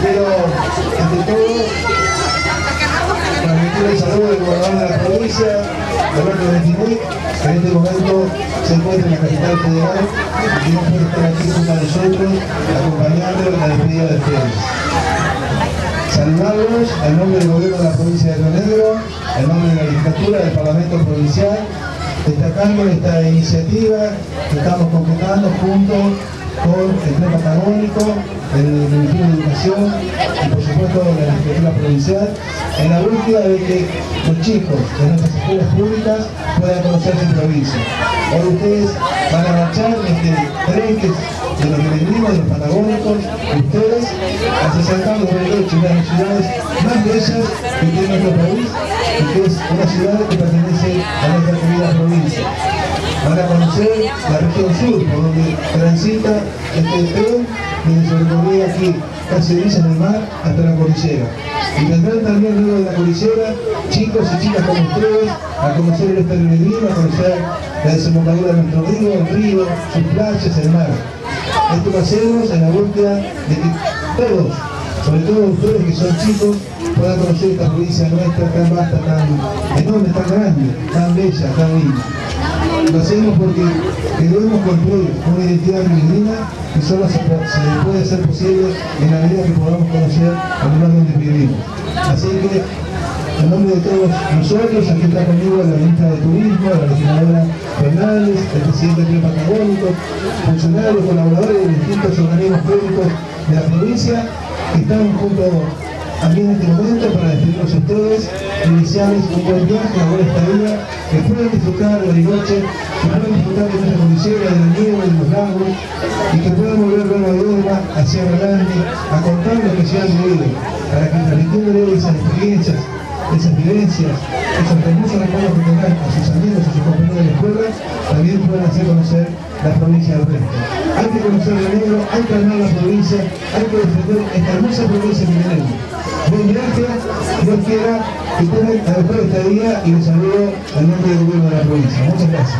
quiero, ante todo, transmitir el saludo del gobernador de la provincia, Alberto Bentinui, que en este momento se encuentra en la capital federal y no puede estar aquí junto a nosotros, acompañando en la despedida de ustedes. Saludarlos en nombre del gobierno de la provincia de Río Negro, en nombre de la legislatura del Parlamento Provincial, destacando esta iniciativa que estamos concretando junto con el Plan Patagónico, el Ministerio de Educación y por supuesto la legislatura provincial, en la búsqueda de que los chicos de nuestras escuelas públicas puedan conocer su provincia. Hoy ustedes van a marchar este tren que es de los peregrinos, de los patagónicos, ustedes, hacia San Carlos de Bariloche, una de las ciudades más bellas que tiene nuestro país y que es una ciudad que pertenece a nuestra querida provincia. Van a conocer la región sur, por donde transita este tren desde recorrida aquí, casi dice en el mar, hasta la cordillera. Y vendrán también luego de la cordillera chicos y chicas como ustedes a conocer el este peregrino, a conocer la desembocadura de nuestro río, el río, sus playas, el mar. Esto lo hacemos en la búsqueda de que todos, sobre todo ustedes que son chicos, puedan conocer esta provincia nuestra tan vasta, tan enorme, tan grande, tan bella, tan linda. Lo hacemos porque queremos construir una identidad peregrina que solo se, puede ser posible en la medida que podamos conocer al lugar donde vivimos. Así que en nombre de todos nosotros, aquí está conmigo la ministra de Turismo, la legisladora Fernández, el presidente del Patagónico, funcionarios, colaboradores de distintos organismos públicos de la provincia, que están junto a mí en este momento para despedirnos a ustedes, iniciarles un buen viaje, una buena estadía, que puedan disfrutar de Bariloche, que puedan disfrutar de nuestra cordillera, de la nieve, de los lagos, y que puedan volver luego de Doma hacia adelante a contar lo que se han vivido, para que transmitiéndole esas experiencias esas vivencias, esos hermosos recuerdos que tendrán a sus amigos, a sus compañeros de la escuela, también puedan hacer conocer la provincia del resto. Hay que conocer el negro, hay que amar la provincia, hay que defender esta hermosa provincia que tenemos. Viaje, Dios quiera que tengan la mejor estadía y les saludo en nombre del gobierno de la provincia. Muchas gracias.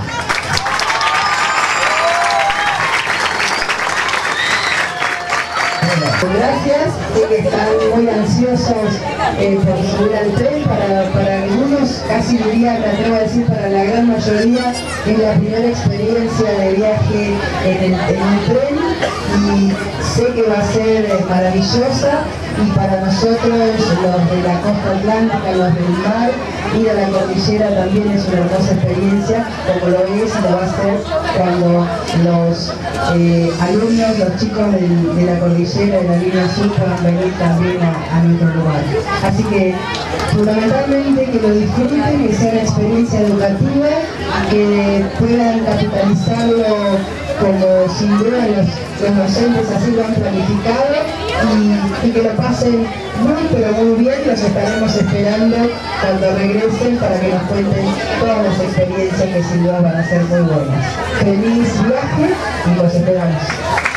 Gracias, que están muy ansiosos eh, por subir al tren, para, para casi diría, me atrevo a decir para la gran mayoría, es la primera experiencia de viaje en el, el tren y sé que va a ser eh, maravillosa y para nosotros, los de la costa atlántica, los del mar, ir a la cordillera también es una hermosa experiencia, como lo es y lo va a ser cuando los eh, alumnos, los chicos de, la cordillera, de la línea sur, puedan venir también a, a nuestro lugar. Así que, fundamentalmente, que lo disfruten, que sea una experiencia educativa, que puedan capitalizarlo como sin duda los, los docentes así lo han planificado y, y que lo pasen muy pero muy bien, los estaremos esperando cuando regresen para que nos cuenten todas las experiencias que sin duda van a ser muy buenas. Feliz viaje y los esperamos.